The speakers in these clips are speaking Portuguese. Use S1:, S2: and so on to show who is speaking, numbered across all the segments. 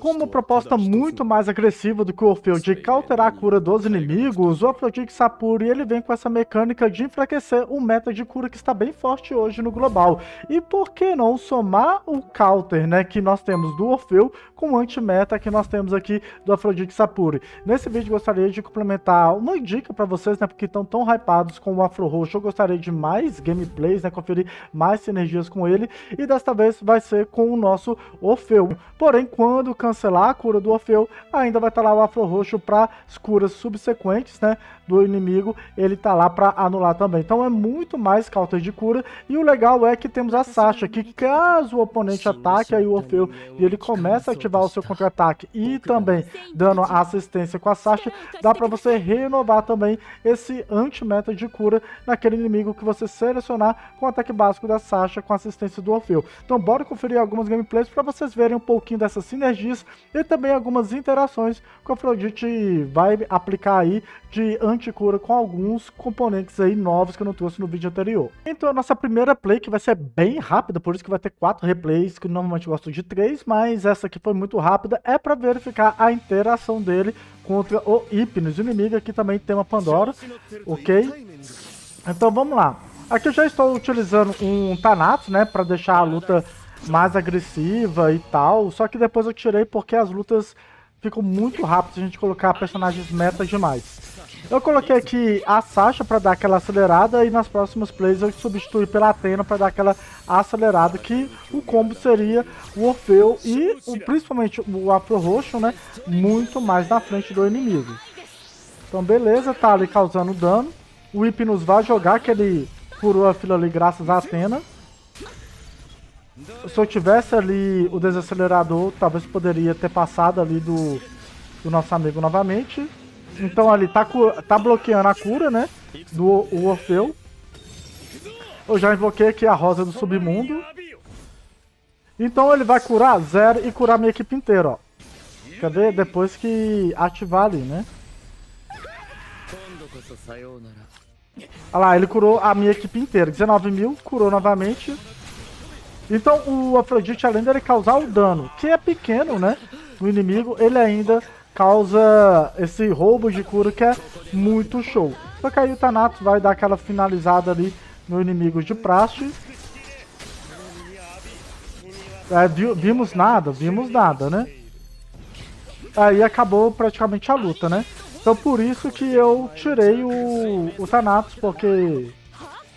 S1: Com uma proposta muito mais agressiva do que o Orfeu de cauterar a cura dos inimigos, o Afrodite Sapuri ele vem com essa mecânica de enfraquecer o meta de cura que está bem forte hoje no global. E por que não somar o counter né, que nós temos do Orfeu com o anti-meta que nós temos aqui do Afrodite Sapuri? Nesse vídeo gostaria de complementar uma dica para vocês, né, porque estão tão hypados com o Afro Roxo, eu gostaria de mais gameplays, né, conferir mais sinergias com ele, e desta vez vai ser com o nosso Orfeu. Porém, quando cancelar a cura do Orfeu, ainda vai estar lá o Afro Roxo para as curas subsequentes, né, do inimigo, ele tá lá para anular também. Então é muito mais counter de cura, e o legal é que temos a Sasha, que caso o oponente ataque aí o Orfeu e ele começa a ativar o seu contra-ataque e também dando assistência com a Sasha, dá para você renovar também esse anti-meta de cura naquele inimigo que você selecionar com o ataque básico da Sasha com assistência do Orfeu. Então bora conferir algumas gameplays para vocês verem um pouquinho dessas sinergias e também algumas interações que o Afrodite vai aplicar aí de anti-cura com alguns componentes aí novos que eu não trouxe no vídeo anterior. Então a nossa primeira play que vai ser bem rápida, por isso que vai ter quatro replays, que normalmente gosto de três, mas essa aqui foi muito rápida, é para verificar a interação dele contra o Hypnos. Inimigo aqui também tem uma Pandora, ok? Então vamos lá. Aqui eu já estou utilizando um Thanatos, né, para deixar a luta mais agressiva e tal, só que depois eu tirei porque as lutas ficam muito rápidas a gente colocar personagens meta demais. Eu coloquei aqui a Sasha para dar aquela acelerada e nas próximas plays eu substituí pela Atena para dar aquela acelerada que o combo seria o Orfeu e o, principalmente o Afro Roxo, né, muito mais na frente do inimigo. Então beleza, tá ali causando dano. O Hypnos vai jogar que ele curou a fila ali graças a Atena. Se eu tivesse ali o desacelerador, talvez poderia ter passado ali do, do nosso amigo novamente. Então ali tá, tá bloqueando a cura, né? Do o Orfeu. Eu já invoquei aqui a Rosa do Submundo. Então ele vai curar zero e curar minha equipe inteira, ó. Cadê? Depois que ativar ali, né? Olha lá, ele curou a minha equipe inteira. 19 mil, curou novamente. Então o Afrodite, além dele causar o dano, que é pequeno, né? No inimigo, ele ainda causa esse roubo de cura que é muito show. Só que aí o Thanatos vai dar aquela finalizada ali no inimigo de praxe. É, vimos nada, vimos nada, né? Aí acabou praticamente a luta, né? Então por isso que eu tirei o, o Thanatos, porque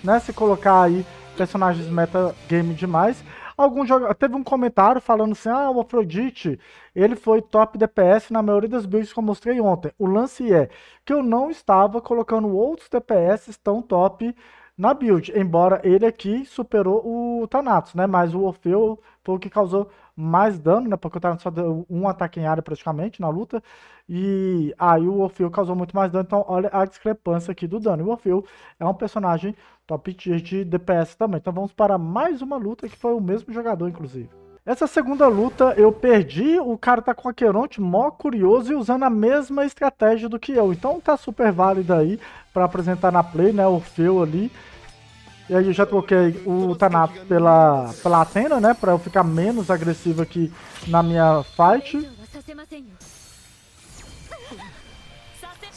S1: né, se colocar aí personagens meta game demais, algum teve um comentário falando assim: "Ah, o Afrodite, ele foi top DPS na maioria das builds que eu mostrei ontem". O lance é que eu não estava colocando outros DPS tão top na build, embora ele aqui superou o Thanatos, né? Mas o Orfeu foi o que causou mais dano, né? Porque o Thanatos só deu um ataque em área praticamente na luta. E aí o Orfeu causou muito mais dano, então olha a discrepância aqui do dano. E o Orfeu é um personagem top tier de DPS também. Então vamos para mais uma luta que foi o mesmo jogador, inclusive. Essa segunda luta eu perdi, o cara tá com a Queronte mó curioso e usando a mesma estratégia do que eu. Então tá super válido aí para apresentar na play, né, Orfeu ali. E aí eu já troquei o Thanatos pela, pela Atena, né, para eu ficar menos agressivo aqui na minha fight.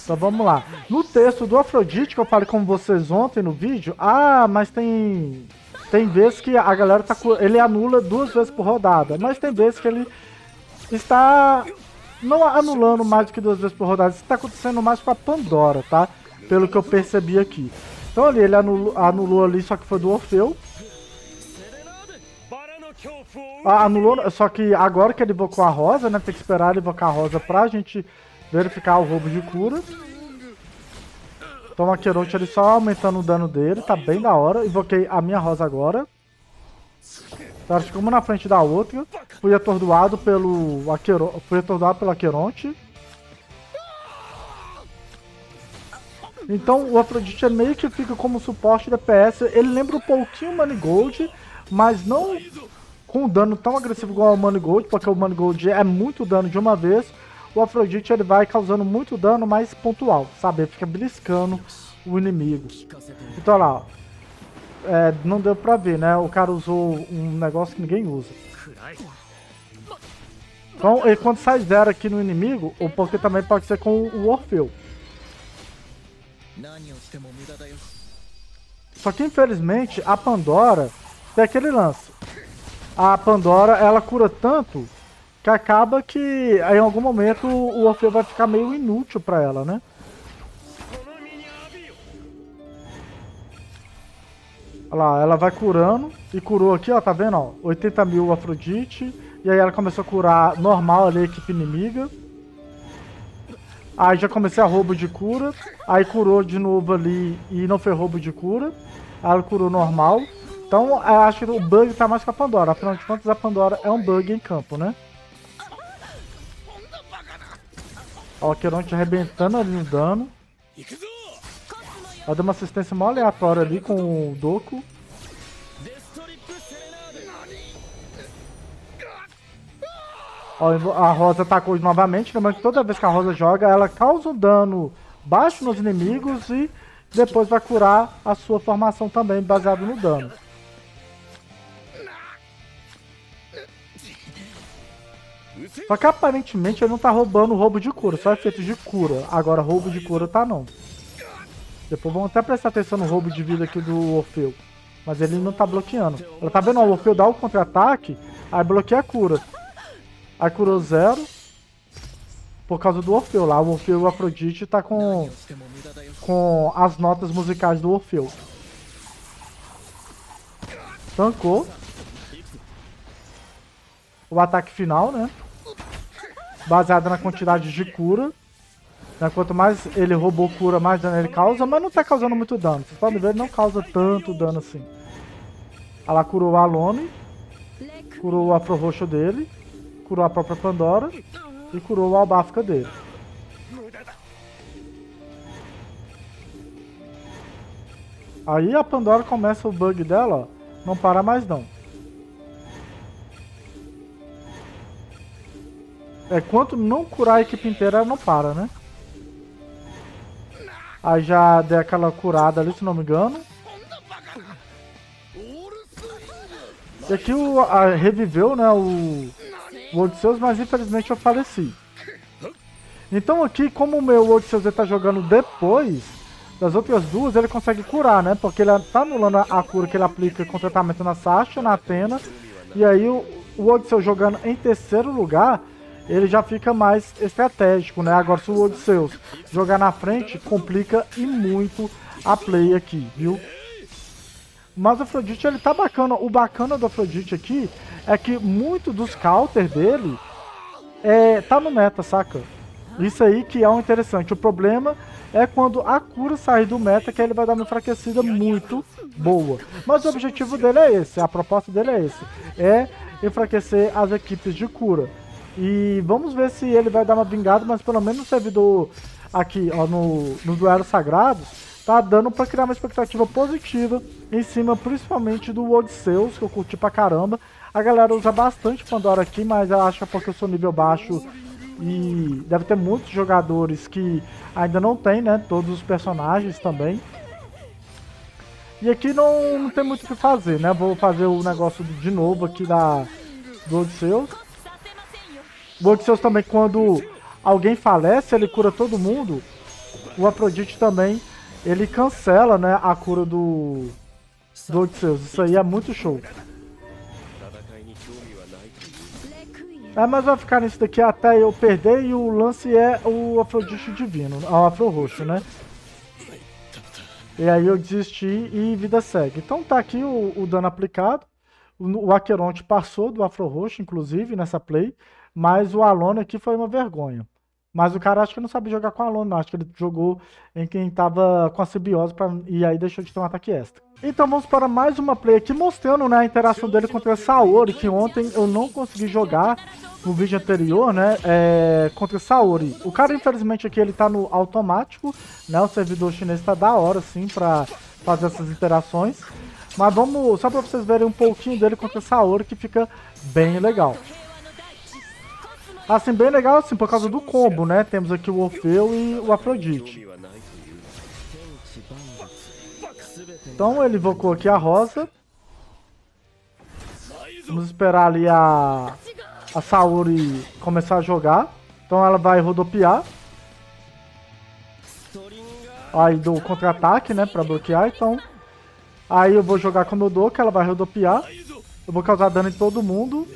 S1: Então vamos lá. No texto do Afrodite, que eu falei com vocês ontem no vídeo, ah, mas tem tem vezes que a galera tá ele anula duas vezes por rodada, mas tem vezes que ele está não anulando mais do que duas vezes por rodada. Isso está acontecendo mais com a Pandora, tá? Pelo que eu percebi aqui. Então ali ele anulou, anulou ali, só que foi do Orfeu. Ah, anulou, só que agora que ele invocou a Rosa, né? Tem que esperar ele invocar a Rosa pra gente verificar o roubo de cura. Toma Queronte ali só aumentando o dano dele, tá bem da hora. Invoquei a minha rosa agora. Então, acho que uma na frente da outra. Fui atordoado pelo Aqueron... Fui atordoado pelo Aqueronte. Então o Afrodite é meio que fica como suporte DPS. Ele lembra um pouquinho o Manigold, mas não com dano tão agressivo igual ao Manigold, porque o Manigold é muito dano de uma vez o Afrodite ele vai causando muito dano, mais pontual, sabe? Ele fica beliscando o inimigo. Então olha lá, é, não deu pra ver, né? O cara usou um negócio que ninguém usa. Então, e quando sai zero aqui no inimigo, o porque também pode ser com o Orfeu. Só que infelizmente a Pandora tem aquele lance. A Pandora ela cura tanto que acaba que em algum momento o Orfeu vai ficar meio inútil pra ela, né? Olha lá, ela vai curando e curou aqui, ó, tá vendo, ó, 80 mil Afrodite. E aí ela começou a curar normal ali a equipe inimiga. Aí já comecei a roubo de cura. Aí curou de novo ali e não foi roubo de cura. Ela curou normal. Então eu acho que o bug tá mais com a Pandora. Afinal de contas, a Pandora é um bug em campo, né? Ó, o Queronte arrebentando ali no dano. Ela deu uma assistência mó aleatória ali com o Doku. A Rosa atacou novamente. Lembrando que toda vez que a Rosa joga, ela causa um dano baixo nos inimigos e depois vai curar a sua formação também, baseado no dano. Só que aparentemente ele não tá roubando roubo de cura, só efeito de cura. Agora roubo de cura tá não. Depois vamos até prestar atenção no roubo de vida aqui do Orfeu. Mas ele não tá bloqueando. Ela tá vendo, o Orfeu dá o contra-ataque, aí bloqueia a cura. Aí curou zero. Por causa do Orfeu lá. O Orfeu e o Afrodite tá com, com as notas musicais do Orfeu. Tancou. O ataque final, né? Baseado na quantidade de cura. Né? Quanto mais ele roubou cura, mais dano ele causa. Mas não tá causando muito dano. Vocês podem ver, ele não causa tanto dano assim. Ela curou o Alone. Curou o afro roxo dele curou a própria Pandora e curou o Albafka dele. Aí a Pandora começa o bug dela, ó, não para mais não. É, quanto não curar a equipe inteira, ela não para, né? Aí já deu aquela curada ali, se não me engano. E aqui o, a, reviveu, né, o, o Odisseus, mas infelizmente eu faleci. Então aqui, como o meu Odisseus está jogando depois das outras duas, ele consegue curar, né? Porque ele tá anulando a cura que ele aplica com tratamento na Sasha, na Atena. E aí o, o Odisseus jogando em terceiro lugar, ele já fica mais estratégico, né? Agora se o Odisseus jogar na frente, complica e muito a play aqui, viu? Mas o Afrodite, ele tá bacana. O bacana do Afrodite aqui é que muito dos counter dele é, tá no meta, saca? Isso aí que é o interessante. O problema é quando a cura sair do meta, que ele vai dar uma enfraquecida muito boa. Mas o objetivo dele é esse, a proposta dele é esse. É enfraquecer as equipes de cura. E vamos ver se ele vai dar uma vingada, mas pelo menos no servidor aqui, ó, no, no duelo sagrado, tá dando para criar uma expectativa positiva em cima principalmente do Odisseus, que eu curti pra caramba. A galera usa bastante Pandora aqui, mas é porque eu sou nível baixo e deve ter muitos jogadores que ainda não tem, né, todos os personagens também. E aqui não, não tem muito o que fazer, né, vou fazer o negócio de novo aqui da, do Odisseus. O Odisseus também, quando alguém falece, ele cura todo mundo. O Afrodite também ele cancela, né, a cura do, do Odisseus. Isso aí é muito show. É, mas vai ficar nisso daqui até eu perder e o lance é o Afrodite Divino, o Afro Roxo, né? E aí eu desisti e vida segue. Então tá aqui o, o dano aplicado. O, o Aqueronte passou do Afro Roxo, inclusive, nessa play. Mas o Alone aqui foi uma vergonha. Mas o cara acho que não sabe jogar com aluno, acho que ele jogou em quem tava com a simbiose pra... e aí deixou de ter um ataque extra. Então vamos para mais uma play aqui mostrando né, a interação dele contra Saori, que ontem eu não consegui jogar no vídeo anterior, né, é, contra Saori. O cara infelizmente aqui ele tá no automático, né, o servidor chinês tá da hora assim pra fazer essas interações. Mas vamos, só pra vocês verem um pouquinho dele contra Saori, que fica bem legal. Assim, bem legal assim, por causa do combo, né? Temos aqui o Orfeu e o Afrodite. Então ele invocou aqui a Rosa. Vamos esperar ali a, a Saori começar a jogar. Então ela vai rodopiar. Aí do contra-ataque, né, pra bloquear, então... Aí eu vou jogar como eu dou, que ela vai rodopiar. Eu vou causar dano em todo mundo.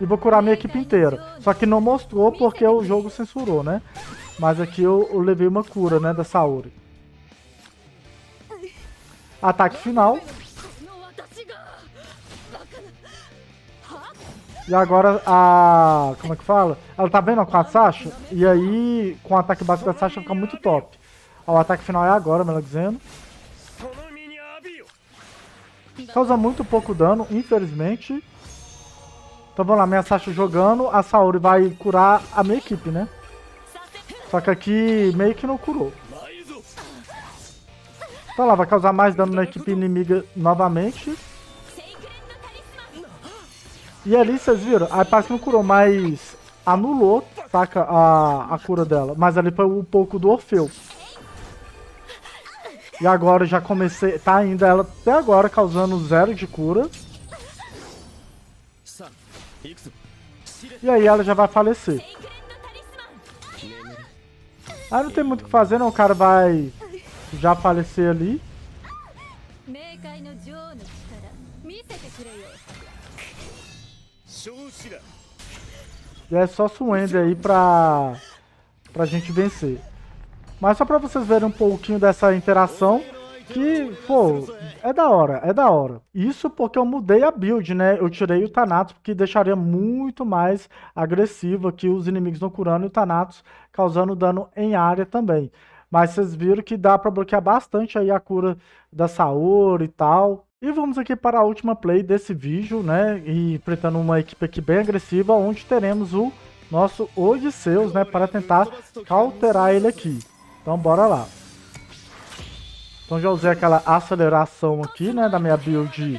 S1: E vou curar minha equipe inteira. Só que não mostrou porque o jogo censurou, né? Mas aqui eu, eu levei uma cura, né, da Saori. Ataque final. E agora a. Como é que fala? Ela tá vendo com a Sasha? E aí, com o ataque básico da Sasha fica muito top. O ataque final é agora, melhor dizendo. Causa muito pouco dano, infelizmente. Então vamos lá, minha Sasha jogando, a Saori vai curar a minha equipe, né? Só que aqui meio que não curou. Então lá, vai causar mais dano na equipe inimiga novamente. E ali, vocês viram? Parece que não curou, mas anulou, saca, a, a cura dela. Mas ali foi um pouco do Orfeu. E agora já comecei, tá ainda ela até agora causando zero de cura. E aí ela já vai falecer. Aí não tem muito o que fazer, não. O cara vai já falecer ali. E é só Suende aí pra, pra gente vencer. Mas só pra vocês verem um pouquinho dessa interação, que, pô, é da hora, é da hora. Isso porque eu mudei a build, né? Eu tirei o Thanatos, porque deixaria muito mais agressivo aqui os inimigos no Kurano e o Thanatos causando dano em área também. Mas vocês viram que dá pra bloquear bastante aí a cura da Saori e tal. E vamos aqui para a última play desse vídeo, né? E enfrentando uma equipe aqui bem agressiva, onde teremos o nosso Odisseus, né? Para tentar cauterar ele aqui. Então bora lá. Então já usei aquela aceleração aqui, né? Da minha build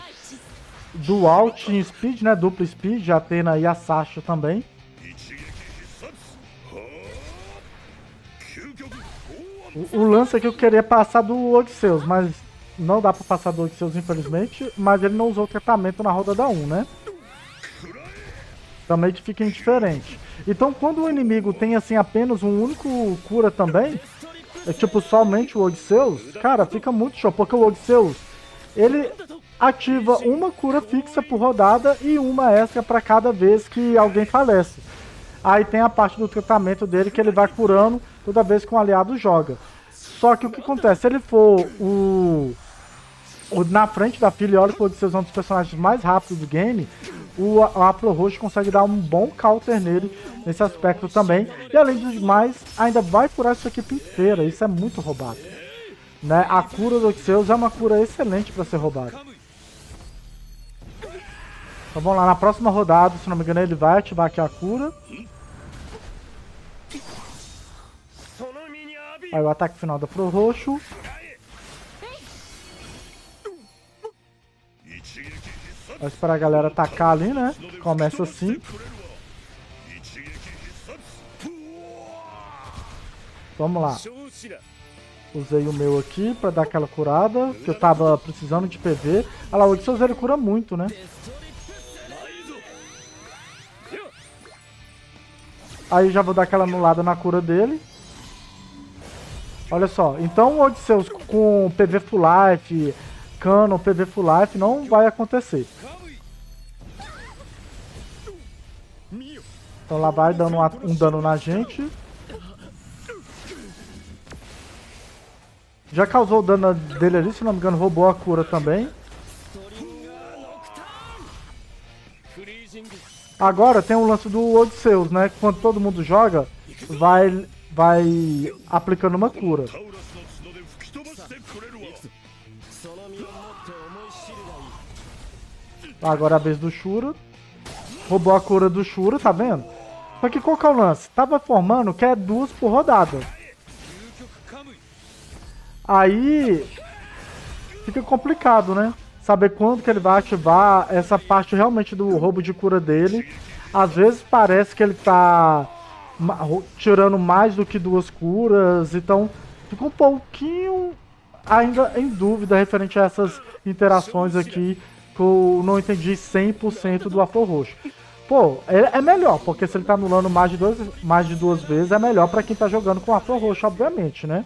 S1: dual Team Speed, né? Duplo Speed, já tendo aí a Sasha também. O, o lance aqui eu queria passar do Odisseus, mas não dá pra passar do Odisseus, infelizmente, mas ele não usou tratamento na roda da 1, né? Também que fica indiferente. Então, quando o inimigo tem, assim, apenas um único cura também, é tipo somente o Odisseus, cara, fica muito show, porque o Odisseus, ele ativa uma cura fixa por rodada e uma extra para cada vez que alguém falece. Aí tem a parte do tratamento dele que ele vai curando toda vez que um aliado joga. Só que o que acontece? Se ele for o, o na frente da fila, e olha que o Odisseus é um dos personagens mais rápidos do game, o, o Afro Roxo consegue dar um bom counter nele nesse aspecto também. E além do mais, ainda vai curar essa equipe inteira. Isso é muito roubado. Né? A cura do Odisseus é uma cura excelente para ser roubada. Então vamos lá, na próxima rodada, se não me engano, ele vai ativar aqui a cura. Aí o ataque final da Pro Roxo. Esperar a galera atacar ali, né? Começa assim. Vamos lá. Usei o meu aqui pra dar aquela curada, que eu tava precisando de PV. Olha lá, o Odisseus cura muito, né? Aí já vou dar aquela anulada na cura dele. Olha só, então o Odisseus com PV Full Life, Canon, PV Full Life não vai acontecer. Então lá vai dando um dano na gente. Já causou o dano dele ali, se não me engano, roubou a cura também. Agora tem o lance do Odisseus, né? Quando todo mundo joga, vai vai aplicando uma cura. Agora a vez do Shura. Roubou a cura do Shura, tá vendo? Só que qual que é o lance? Tava formando que é duas por rodada. Aí fica complicado, né? Saber quando que ele vai ativar essa parte realmente do roubo de cura dele. Às vezes parece que ele tá tirando mais do que duas curas, então fica um pouquinho ainda em dúvida referente a essas interações aqui que eu não entendi 100% do Afro Roxo. Pô, é, é, melhor, porque se ele tá anulando mais de, dois, mais de duas vezes, é melhor pra quem tá jogando com afro roxo, obviamente, né?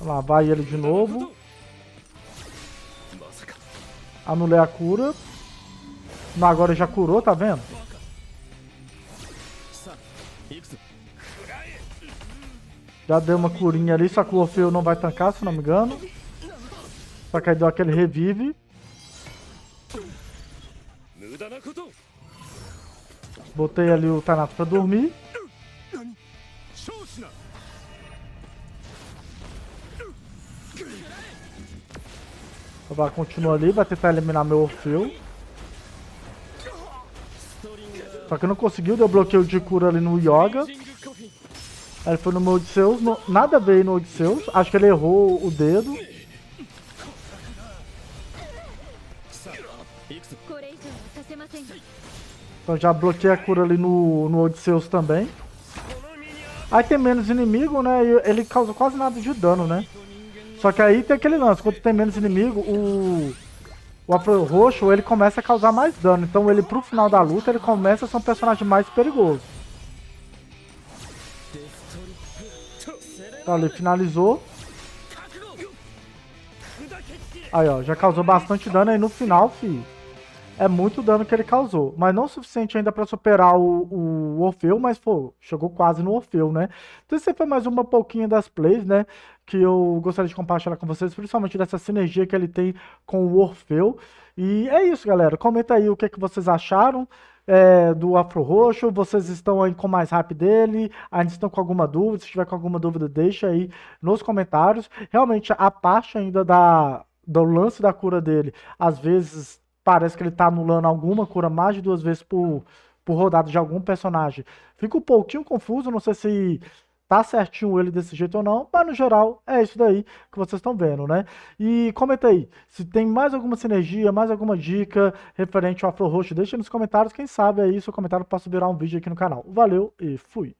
S1: Lá, vai ele de novo. Anulei a cura. Não, agora já curou, tá vendo? Já deu uma curinha ali, só que o Orfeu não vai tancar, se não me engano. Só que aí deu aquele revive. Botei ali o Thanatos pra dormir. Vai continuar ali, vai tentar eliminar meu Orfeu. Só que não conseguiu, deu bloqueio de cura ali no Yoga. Aí ele foi no meu Odisseus, no, nada veio no Odisseus, acho que ele errou o dedo. Então já bloqueei a cura ali no, no Odisseus também. Aí tem menos inimigo, né? E ele causa quase nada de dano, né? Só que aí tem aquele lance, quando tem menos inimigo, o, o Afro Roxo ele começa a causar mais dano. Então ele pro final da luta ele começa a ser um personagem mais perigoso. Então ele finalizou. Aí ó, já causou bastante dano aí no final, fi. É muito dano que ele causou. Mas não o suficiente ainda para superar o, o Orfeu, mas pô, chegou quase no Orfeu, né? Então esse foi mais uma pouquinho das plays, né? que eu gostaria de compartilhar com vocês, principalmente dessa sinergia que ele tem com o Orfeu. E é isso, galera. Comenta aí o que, é que vocês acharam é, do Afro Roxo. Vocês estão aí com mais hype dele? Ainda estão com alguma dúvida? Se tiver com alguma dúvida, deixa aí nos comentários. Realmente, a parte ainda da, do lance da cura dele, às vezes parece que ele está anulando alguma cura mais de duas vezes por, por rodada de algum personagem. Fica um pouquinho confuso, não sei se tá certinho ele desse jeito ou não, mas no geral é isso daí que vocês estão vendo, né? E comenta aí, se tem mais alguma sinergia, mais alguma dica referente ao Afro Roxo, deixa nos comentários, quem sabe aí seu comentário possa virar um vídeo aqui no canal. Valeu e fui!